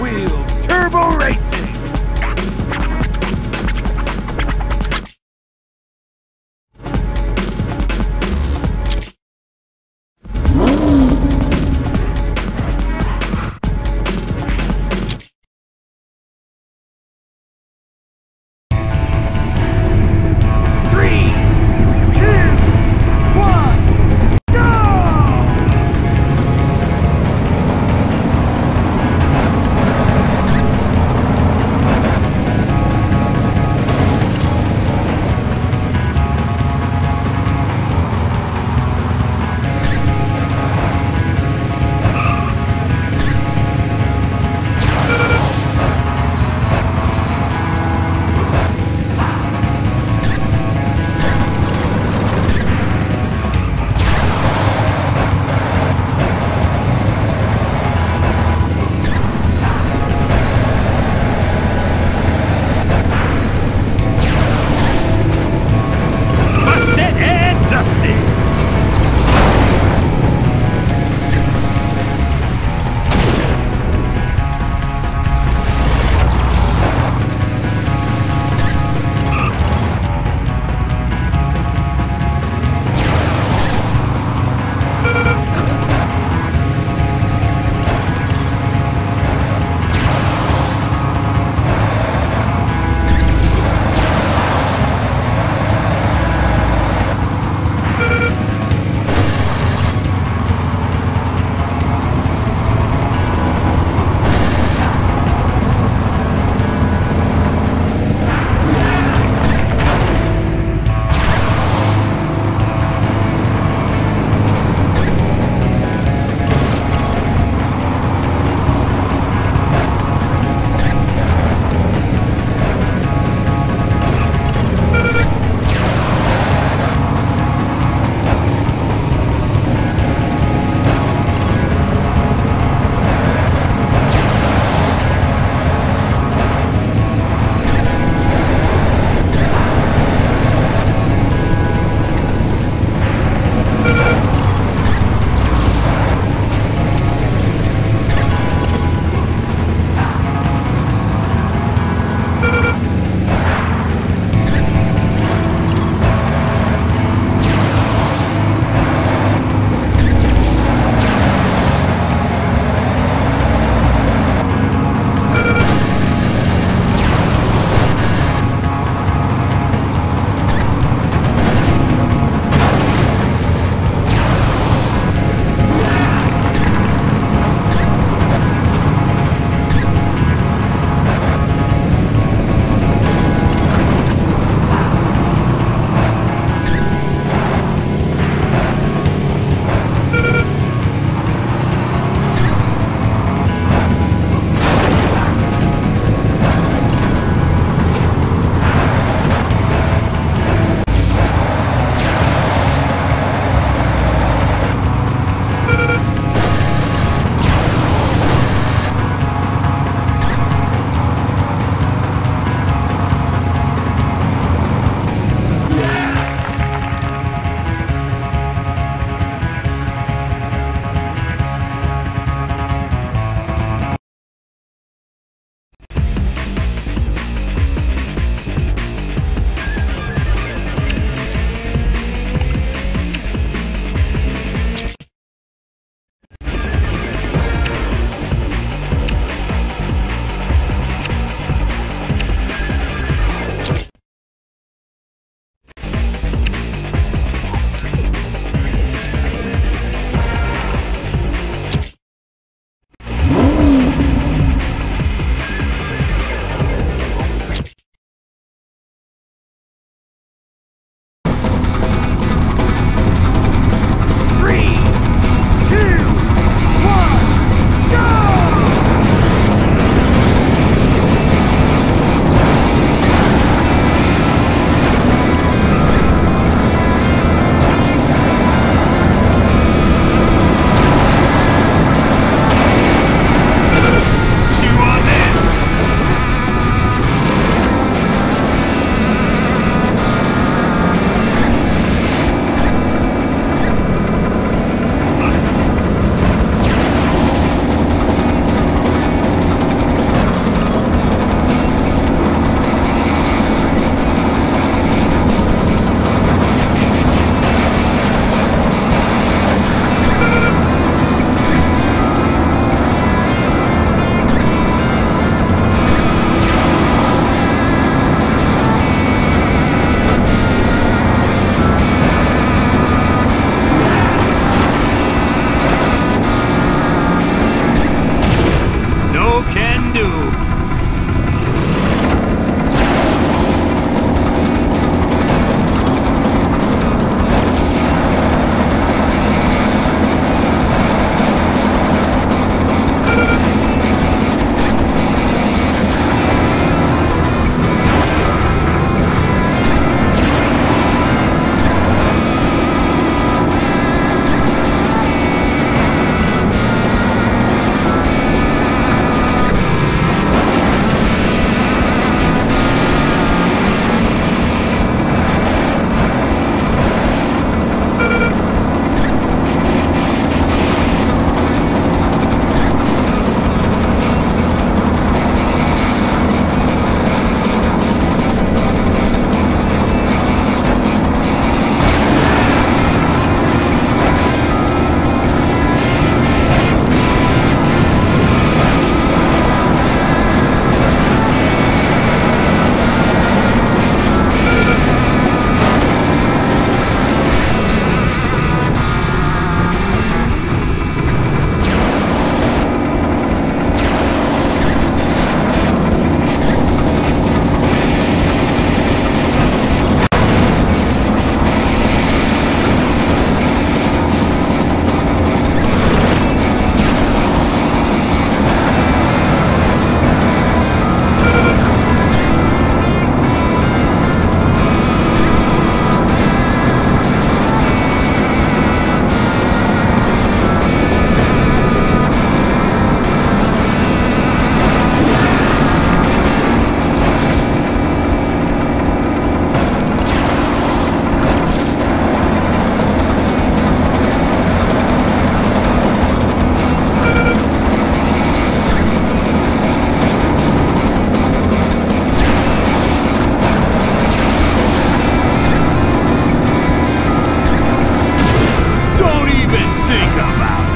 Wheels Turbo Racing! Think about